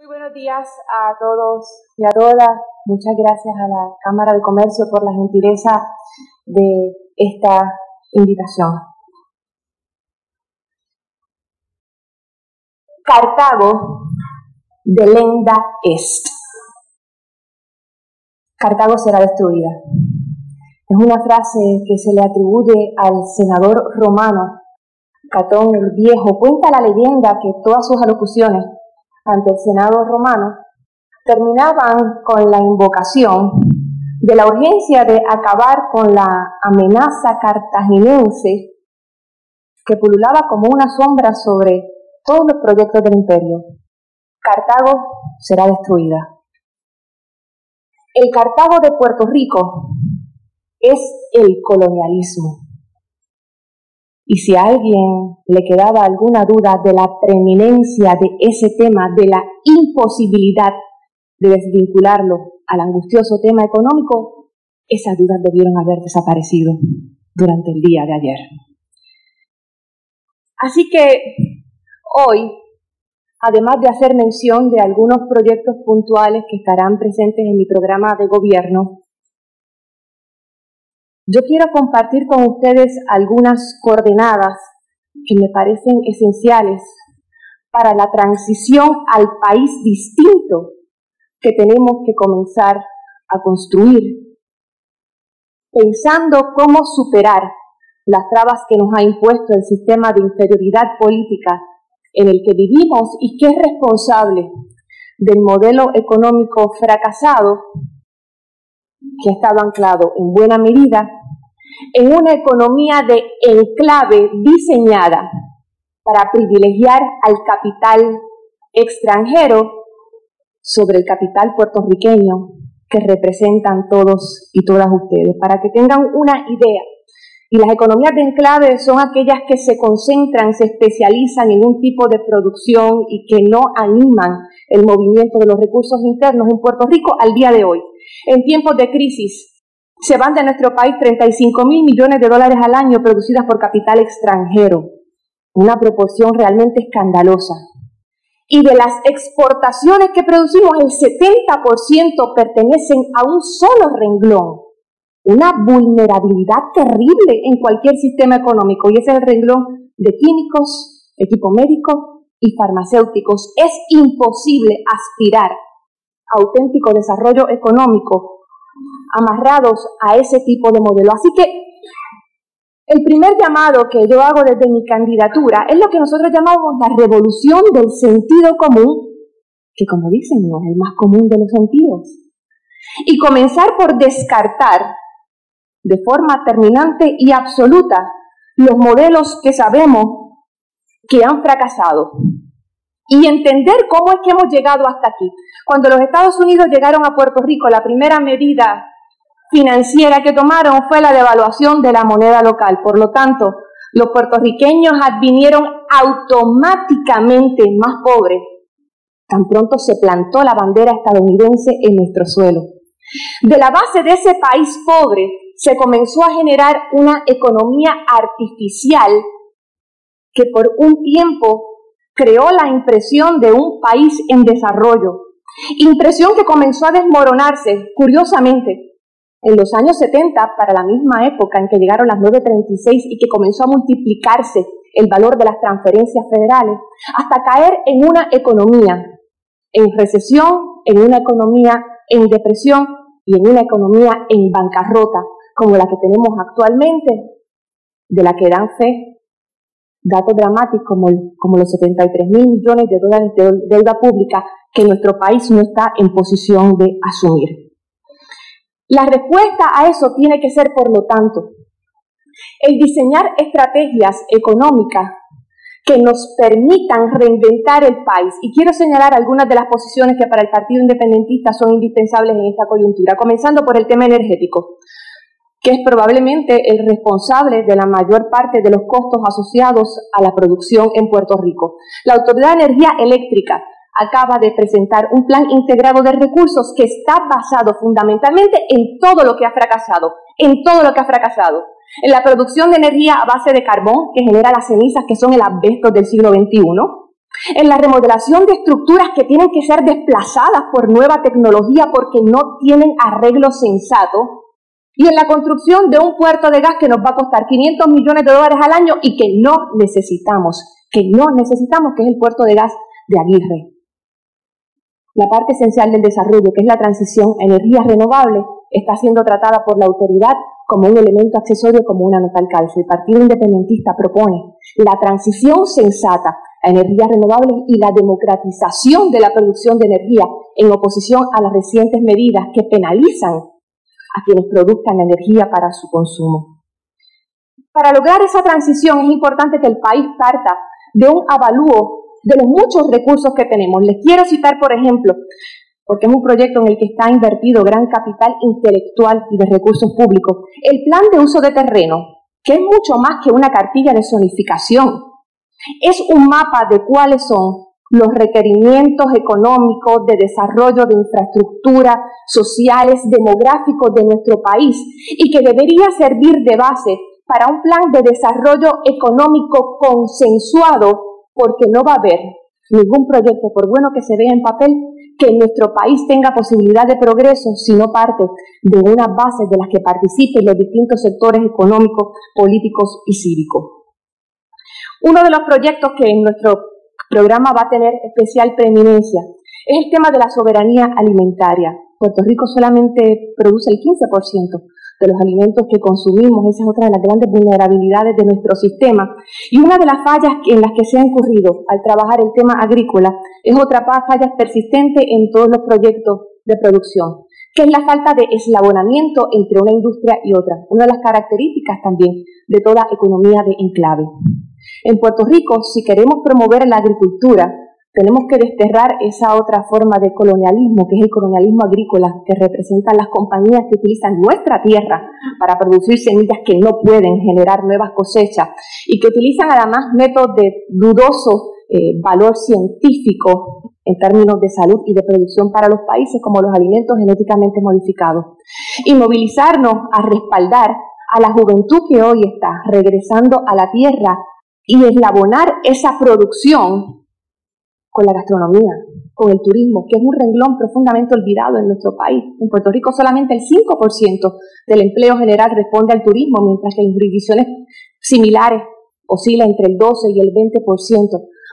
Muy buenos días a todos y a todas. Muchas gracias a la Cámara de Comercio por la gentileza de esta invitación. Cartago de Lenda Est. Cartago será destruida. Es una frase que se le atribuye al senador romano Catón el Viejo. Cuenta la leyenda que todas sus alocuciones ante el Senado romano terminaban con la invocación de la urgencia de acabar con la amenaza cartaginense que pululaba como una sombra sobre todos los proyectos del imperio. Cartago será destruida. El Cartago de Puerto Rico es el colonialismo. Y si a alguien le quedaba alguna duda de la preeminencia de ese tema, de la imposibilidad de desvincularlo al angustioso tema económico, esas dudas debieron haber desaparecido durante el día de ayer. Así que hoy, además de hacer mención de algunos proyectos puntuales que estarán presentes en mi programa de gobierno, yo quiero compartir con ustedes algunas coordenadas que me parecen esenciales para la transición al país distinto que tenemos que comenzar a construir, pensando cómo superar las trabas que nos ha impuesto el sistema de inferioridad política en el que vivimos y que es responsable del modelo económico fracasado que ha estado anclado en buena medida en una economía de enclave diseñada para privilegiar al capital extranjero sobre el capital puertorriqueño que representan todos y todas ustedes, para que tengan una idea. Y las economías de enclave son aquellas que se concentran, se especializan en un tipo de producción y que no animan el movimiento de los recursos internos en Puerto Rico al día de hoy. En tiempos de crisis, se van de nuestro país 35 mil millones de dólares al año producidas por capital extranjero, una proporción realmente escandalosa. Y de las exportaciones que producimos, el 70% pertenecen a un solo renglón, una vulnerabilidad terrible en cualquier sistema económico, y ese es el renglón de químicos, equipo médico y farmacéuticos. Es imposible aspirar auténtico desarrollo económico amarrados a ese tipo de modelo. Así que el primer llamado que yo hago desde mi candidatura es lo que nosotros llamamos la revolución del sentido común, que como dicen no es el más común de los sentidos. Y comenzar por descartar de forma terminante y absoluta los modelos que sabemos que han fracasado y entender cómo es que hemos llegado hasta aquí. Cuando los Estados Unidos llegaron a Puerto Rico, la primera medida financiera que tomaron fue la devaluación de la moneda local. Por lo tanto, los puertorriqueños advinieron automáticamente más pobres tan pronto se plantó la bandera estadounidense en nuestro suelo. De la base de ese país pobre se comenzó a generar una economía artificial que por un tiempo creó la impresión de un país en desarrollo, impresión que comenzó a desmoronarse, curiosamente, en los años 70, para la misma época en que llegaron las 936 y que comenzó a multiplicarse el valor de las transferencias federales, hasta caer en una economía en recesión, en una economía en depresión y en una economía en bancarrota, como la que tenemos actualmente, de la que dan fe datos dramáticos como, como los 73 mil millones de dólares de deuda pública que nuestro país no está en posición de asumir. La respuesta a eso tiene que ser, por lo tanto, el diseñar estrategias económicas que nos permitan reinventar el país. Y quiero señalar algunas de las posiciones que para el Partido Independentista son indispensables en esta coyuntura, comenzando por el tema energético, que es probablemente el responsable de la mayor parte de los costos asociados a la producción en Puerto Rico. La Autoridad de Energía Eléctrica acaba de presentar un plan integrado de recursos que está basado fundamentalmente en todo lo que ha fracasado, en todo lo que ha fracasado. En la producción de energía a base de carbón, que genera las cenizas que son el asbesto del siglo XXI, en la remodelación de estructuras que tienen que ser desplazadas por nueva tecnología porque no tienen arreglo sensato, y en la construcción de un puerto de gas que nos va a costar 500 millones de dólares al año y que no necesitamos, que no necesitamos, que es el puerto de gas de Aguirre. La parte esencial del desarrollo, que es la transición a energías renovables, está siendo tratada por la autoridad como un elemento accesorio, como una nota al calcio. El Partido Independentista propone la transición sensata a energías renovables y la democratización de la producción de energía en oposición a las recientes medidas que penalizan a quienes produzcan energía para su consumo. Para lograr esa transición es importante que el país parta de un avalúo de los muchos recursos que tenemos. Les quiero citar, por ejemplo, porque es un proyecto en el que está invertido gran capital intelectual y de recursos públicos, el plan de uso de terreno, que es mucho más que una cartilla de zonificación. Es un mapa de cuáles son los requerimientos económicos de desarrollo de infraestructura sociales, demográficos de nuestro país y que debería servir de base para un plan de desarrollo económico consensuado porque no va a haber ningún proyecto, por bueno que se vea en papel, que nuestro país tenga posibilidad de progreso si no parte de unas bases de las que participen los distintos sectores económicos, políticos y cívicos. Uno de los proyectos que en nuestro programa va a tener especial preeminencia es el tema de la soberanía alimentaria. Puerto Rico solamente produce el 15% de los alimentos que consumimos. Esa es otra de las grandes vulnerabilidades de nuestro sistema. Y una de las fallas en las que se ha incurrido al trabajar el tema agrícola es otra falla persistente en todos los proyectos de producción, que es la falta de eslabonamiento entre una industria y otra, una de las características también de toda economía de enclave. En Puerto Rico, si queremos promover la agricultura, tenemos que desterrar esa otra forma de colonialismo, que es el colonialismo agrícola, que representan las compañías que utilizan nuestra tierra para producir semillas que no pueden generar nuevas cosechas y que utilizan además métodos de dudoso eh, valor científico en términos de salud y de producción para los países, como los alimentos genéticamente modificados. Y movilizarnos a respaldar a la juventud que hoy está regresando a la tierra y eslabonar esa producción con la gastronomía, con el turismo, que es un renglón profundamente olvidado en nuestro país. En Puerto Rico solamente el 5% del empleo general responde al turismo, mientras que en jurisdicciones similares oscila entre el 12 y el 20%,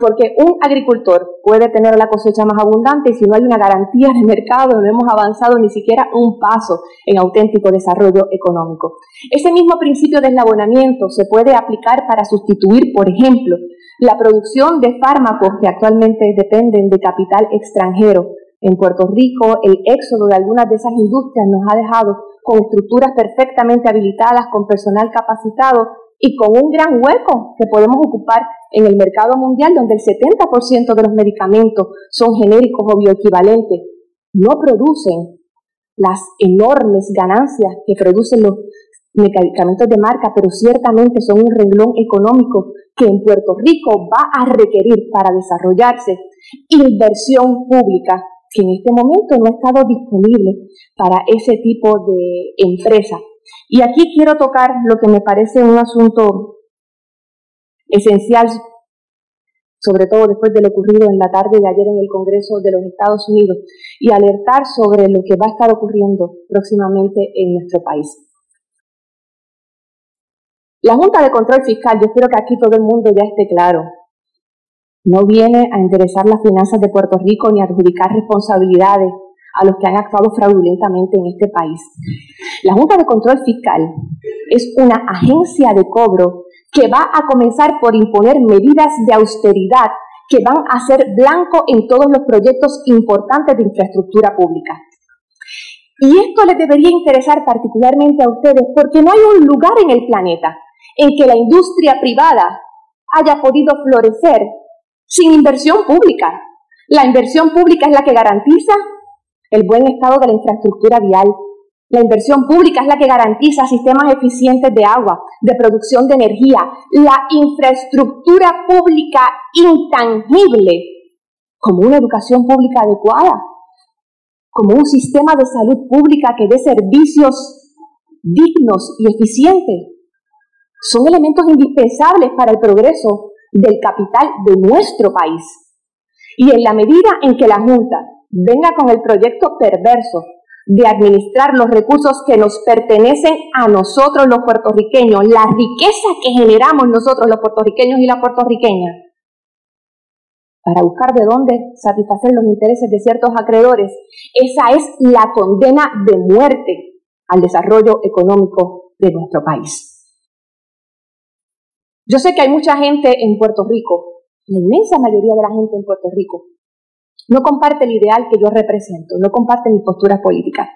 porque un agricultor puede tener la cosecha más abundante y si no hay una garantía de mercado no hemos avanzado ni siquiera un paso en auténtico desarrollo económico. Ese mismo principio de eslabonamiento se puede aplicar para sustituir, por ejemplo, la producción de fármacos que actualmente dependen de capital extranjero. En Puerto Rico, el éxodo de algunas de esas industrias nos ha dejado con estructuras perfectamente habilitadas, con personal capacitado y con un gran hueco que podemos ocupar en el mercado mundial, donde el 70% de los medicamentos son genéricos o bioequivalentes. No producen las enormes ganancias que producen los medicamentos de marca, pero ciertamente son un renglón económico que en Puerto Rico va a requerir para desarrollarse inversión pública que en este momento no ha estado disponible para ese tipo de empresa. Y aquí quiero tocar lo que me parece un asunto esencial, sobre todo después de lo ocurrido en la tarde de ayer en el Congreso de los Estados Unidos, y alertar sobre lo que va a estar ocurriendo próximamente en nuestro país. La Junta de Control Fiscal, yo espero que aquí todo el mundo ya esté claro, no viene a interesar las finanzas de Puerto Rico ni a adjudicar responsabilidades a los que han actuado fraudulentamente en este país. La Junta de Control Fiscal es una agencia de cobro que va a comenzar por imponer medidas de austeridad que van a ser blanco en todos los proyectos importantes de infraestructura pública. Y esto les debería interesar particularmente a ustedes porque no hay un lugar en el planeta en que la industria privada haya podido florecer sin inversión pública. La inversión pública es la que garantiza el buen estado de la infraestructura vial. La inversión pública es la que garantiza sistemas eficientes de agua, de producción de energía, la infraestructura pública intangible, como una educación pública adecuada, como un sistema de salud pública que dé servicios dignos y eficientes, son elementos indispensables para el progreso del capital de nuestro país. Y en la medida en que la Junta venga con el proyecto perverso de administrar los recursos que nos pertenecen a nosotros los puertorriqueños, la riqueza que generamos nosotros los puertorriqueños y las puertorriqueñas, para buscar de dónde satisfacer los intereses de ciertos acreedores, esa es la condena de muerte al desarrollo económico de nuestro país. Yo sé que hay mucha gente en Puerto Rico, la inmensa mayoría de la gente en Puerto Rico, no comparte el ideal que yo represento, no comparte mis posturas políticas.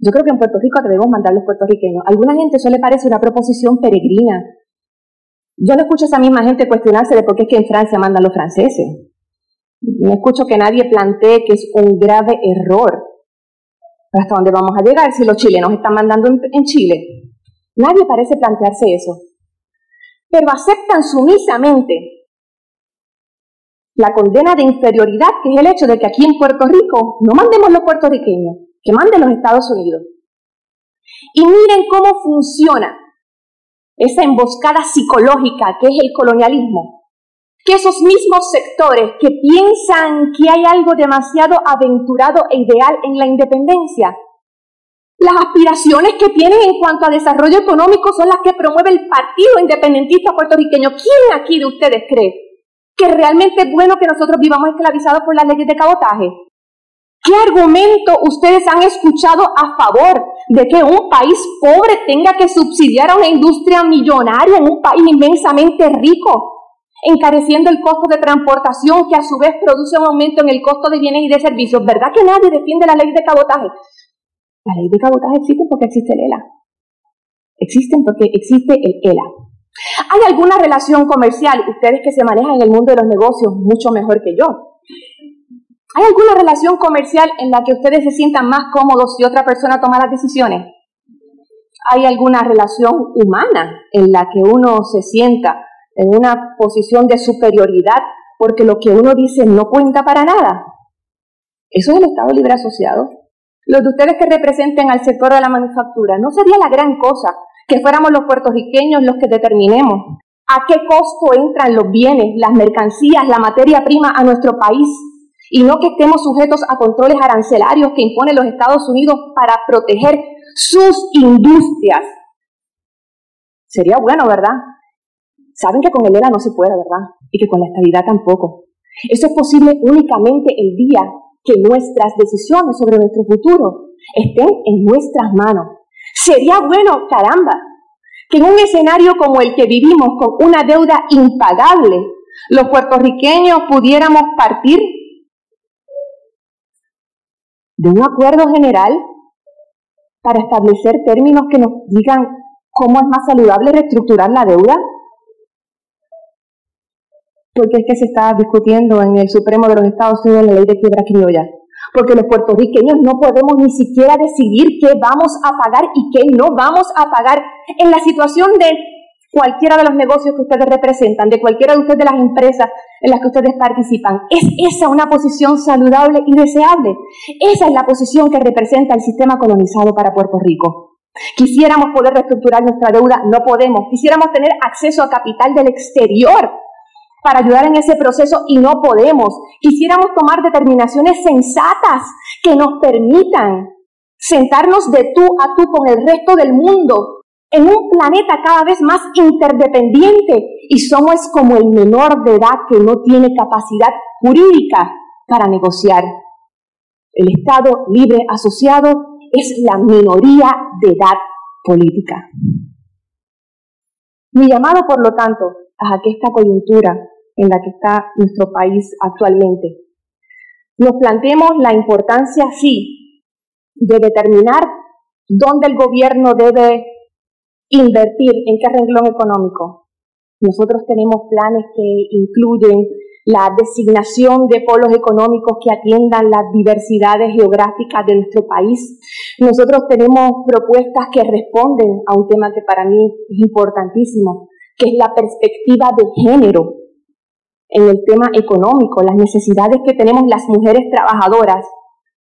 Yo creo que en Puerto Rico debemos mandar los puertorriqueños. A alguna gente eso le parece una proposición peregrina. Yo no escucho a esa misma gente cuestionarse de por qué es que en Francia mandan los franceses. No escucho que nadie plantee que es un grave error. ¿Hasta dónde vamos a llegar si los chilenos están mandando en Chile? Nadie parece plantearse eso. Pero aceptan sumisamente la condena de inferioridad, que es el hecho de que aquí en Puerto Rico no mandemos los puertorriqueños, que manden los Estados Unidos. Y miren cómo funciona esa emboscada psicológica que es el colonialismo. Que esos mismos sectores que piensan que hay algo demasiado aventurado e ideal en la independencia, las aspiraciones que tienen en cuanto a desarrollo económico son las que promueve el Partido Independentista Puertorriqueño. ¿Quién aquí de ustedes cree que realmente es bueno que nosotros vivamos esclavizados por las leyes de cabotaje? ¿Qué argumento ustedes han escuchado a favor de que un país pobre tenga que subsidiar a una industria millonaria en un país inmensamente rico, encareciendo el costo de transportación que a su vez produce un aumento en el costo de bienes y de servicios? ¿Verdad que nadie defiende la ley de cabotaje? La ley de cabotaje existe porque existe el ELA. Existen porque existe el ELA. ¿Hay alguna relación comercial, ustedes que se manejan en el mundo de los negocios mucho mejor que yo? ¿Hay alguna relación comercial en la que ustedes se sientan más cómodos si otra persona toma las decisiones? ¿Hay alguna relación humana en la que uno se sienta en una posición de superioridad porque lo que uno dice no cuenta para nada? Eso es el Estado Libre Asociado. Los de ustedes que representen al sector de la manufactura, no sería la gran cosa que fuéramos los puertorriqueños los que determinemos a qué costo entran los bienes, las mercancías, la materia prima a nuestro país y no que estemos sujetos a controles arancelarios que imponen los Estados Unidos para proteger sus industrias. Sería bueno, ¿verdad? Saben que con el ELA no se puede, ¿verdad? Y que con la estabilidad tampoco. Eso es posible únicamente el día que nuestras decisiones sobre nuestro futuro estén en nuestras manos. Sería bueno, caramba, que en un escenario como el que vivimos con una deuda impagable, los puertorriqueños pudiéramos partir de un acuerdo general para establecer términos que nos digan cómo es más saludable reestructurar la deuda. Porque es que se está discutiendo en el Supremo de los Estados Unidos la ley de quiebra criolla porque los puertorriqueños no podemos ni siquiera decidir qué vamos a pagar y qué no vamos a pagar en la situación de cualquiera de los negocios que ustedes representan, de cualquiera de ustedes de las empresas en las que ustedes participan. ¿Es esa una posición saludable y deseable? Esa es la posición que representa el sistema colonizado para Puerto Rico. Quisiéramos poder reestructurar nuestra deuda, no podemos. Quisiéramos tener acceso a capital del exterior, para ayudar en ese proceso y no podemos. Quisiéramos tomar determinaciones sensatas que nos permitan sentarnos de tú a tú con el resto del mundo en un planeta cada vez más interdependiente y somos como el menor de edad que no tiene capacidad jurídica para negociar. El Estado libre asociado es la minoría de edad política. Mi llamado, por lo tanto, a que esta coyuntura en la que está nuestro país actualmente. Nos planteemos la importancia, sí, de determinar dónde el gobierno debe invertir, en qué renglón económico. Nosotros tenemos planes que incluyen la designación de polos económicos que atiendan las diversidades geográficas de nuestro país. Nosotros tenemos propuestas que responden a un tema que para mí es importantísimo, que es la perspectiva de género en el tema económico, las necesidades que tenemos las mujeres trabajadoras,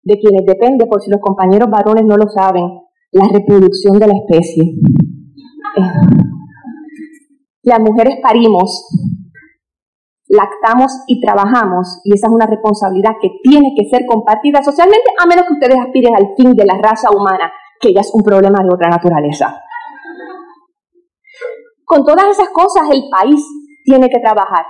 de quienes depende, por si los compañeros varones no lo saben, la reproducción de la especie. Eh, las mujeres parimos lactamos y trabajamos, y esa es una responsabilidad que tiene que ser compartida socialmente, a menos que ustedes aspiren al fin de la raza humana, que ya es un problema de otra naturaleza. Con todas esas cosas el país tiene que trabajar,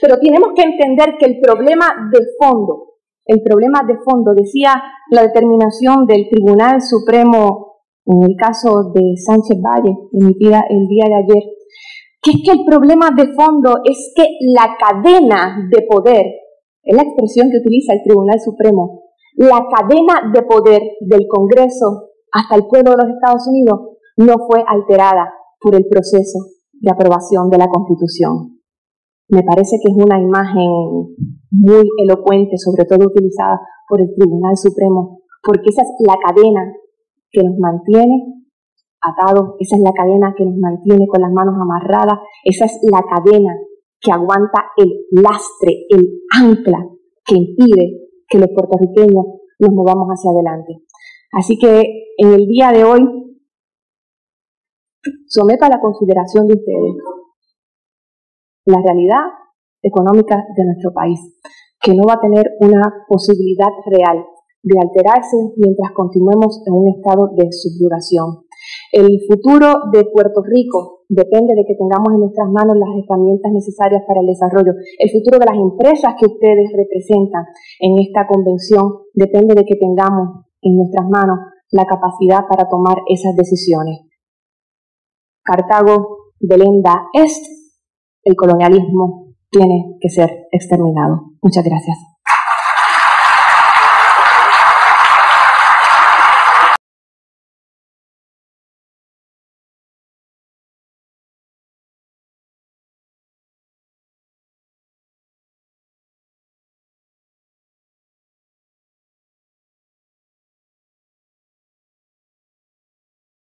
pero tenemos que entender que el problema de fondo, el problema de fondo, decía la determinación del Tribunal Supremo en el caso de Sánchez Valle, emitida el día de ayer, que es que el problema de fondo es que la cadena de poder, es la expresión que utiliza el Tribunal Supremo, la cadena de poder del Congreso hasta el pueblo de los Estados Unidos no fue alterada por el proceso de aprobación de la Constitución. Me parece que es una imagen muy elocuente, sobre todo utilizada por el Tribunal Supremo, porque esa es la cadena que nos mantiene atados, esa es la cadena que nos mantiene con las manos amarradas, esa es la cadena que aguanta el lastre, el ancla que impide que los puertorriqueños nos movamos hacia adelante. Así que en el día de hoy someto a la consideración de ustedes la realidad económica de nuestro país, que no va a tener una posibilidad real de alterarse mientras continuemos en un estado de subduración. El futuro de Puerto Rico depende de que tengamos en nuestras manos las herramientas necesarias para el desarrollo. El futuro de las empresas que ustedes representan en esta convención depende de que tengamos en nuestras manos la capacidad para tomar esas decisiones. Cartago, Belenda Est, el colonialismo tiene que ser exterminado. Muchas gracias.